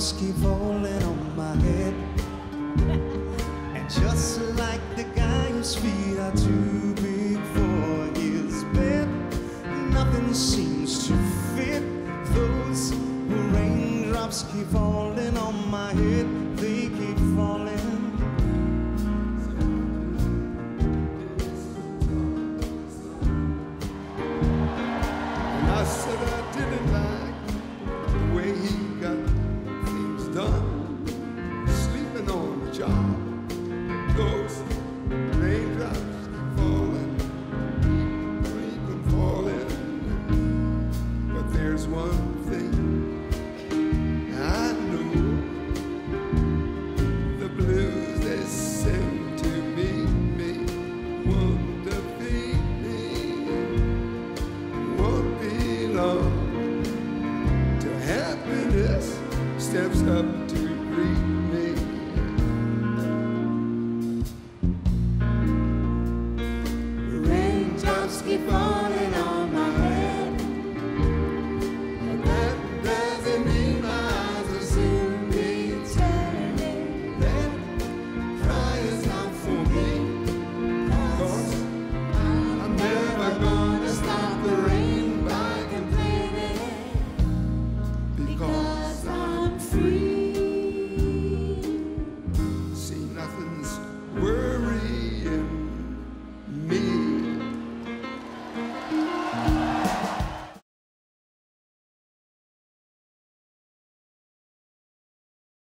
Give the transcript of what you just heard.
raindrops keep falling on my head. And just like the guy whose feet are too big for his bed, nothing seems to fit. Those raindrops keep falling on my head, long till happiness steps up to greet me. Raindrops keep falling.